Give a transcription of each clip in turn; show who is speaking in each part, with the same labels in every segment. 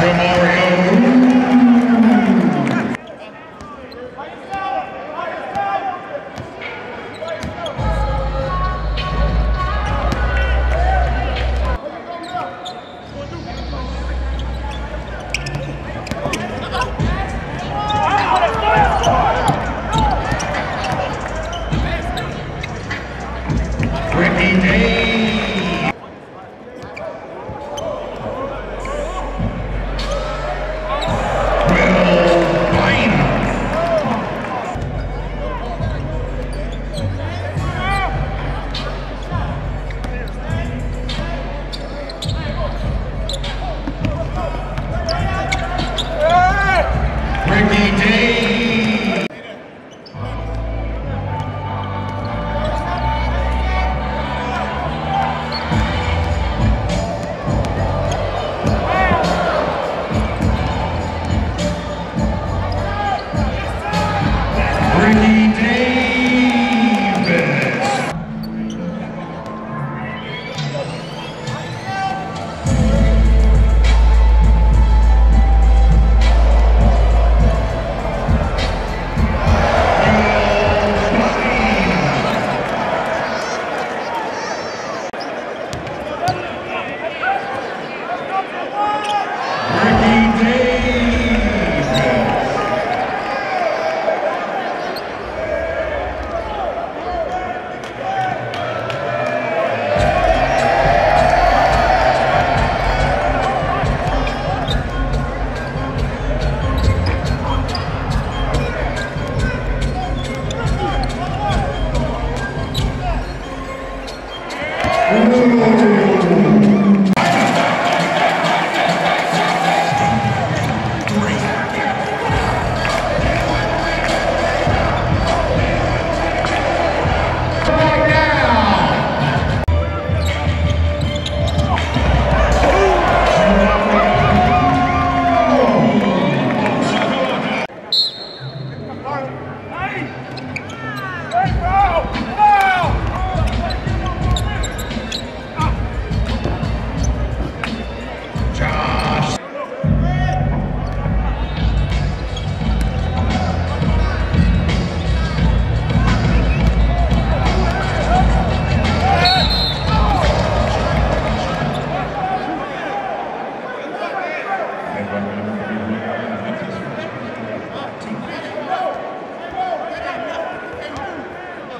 Speaker 1: Come on.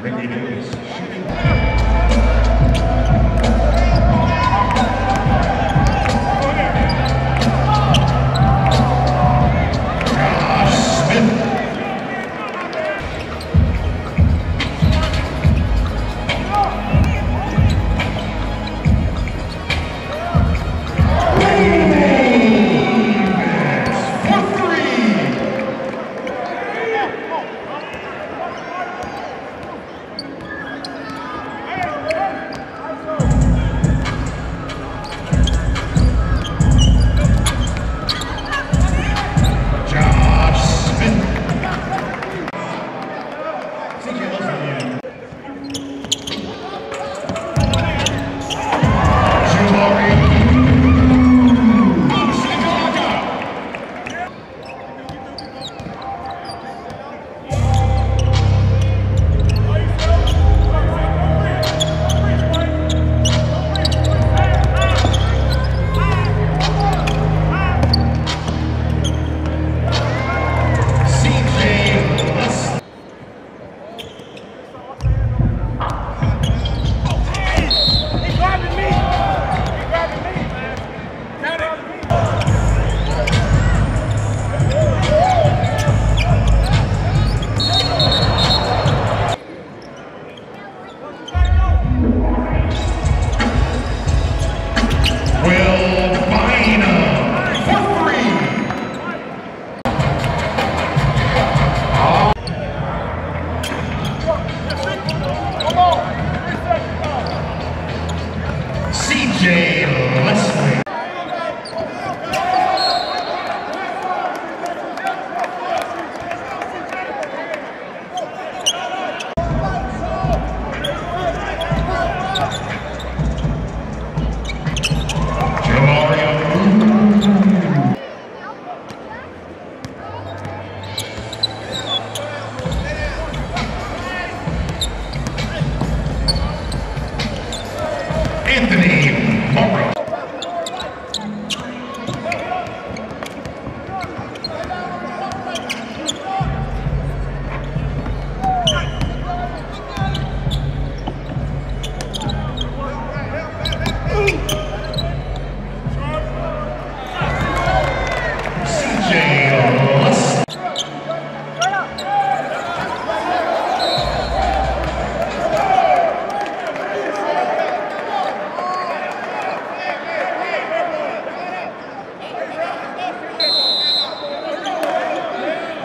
Speaker 1: Ricky Davis.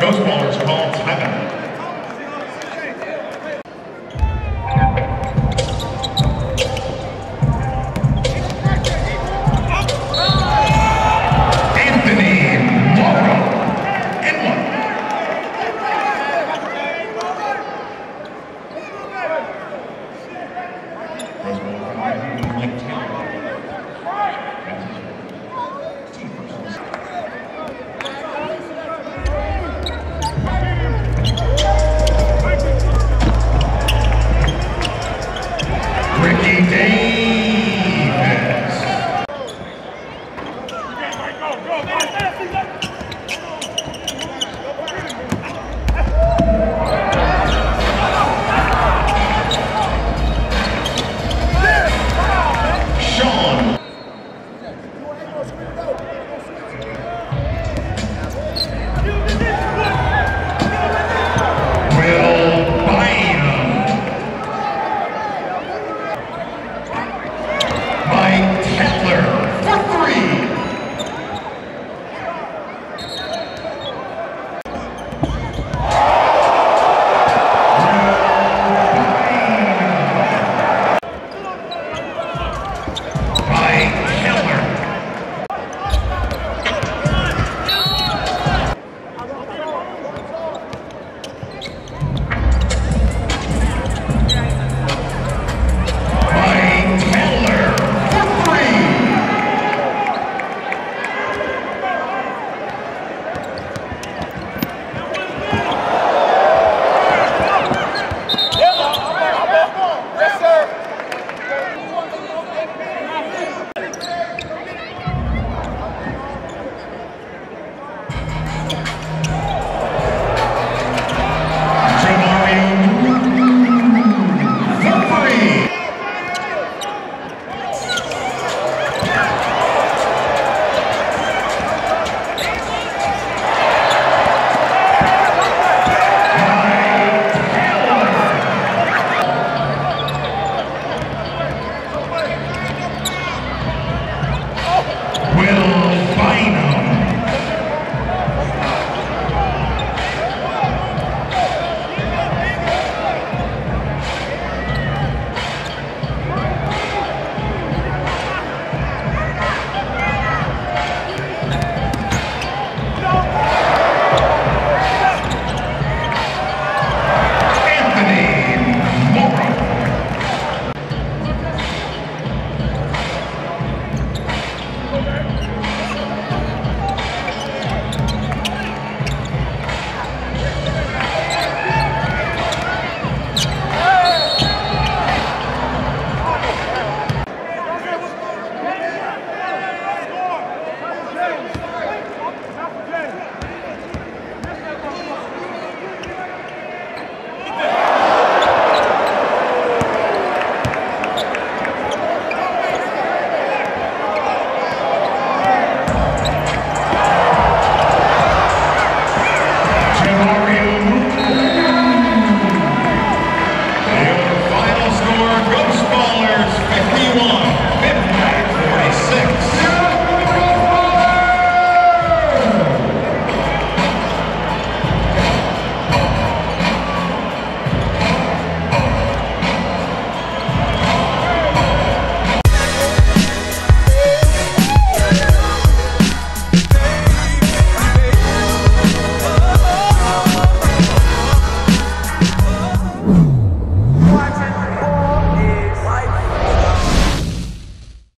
Speaker 1: Coach Ballers called timeout. Dane.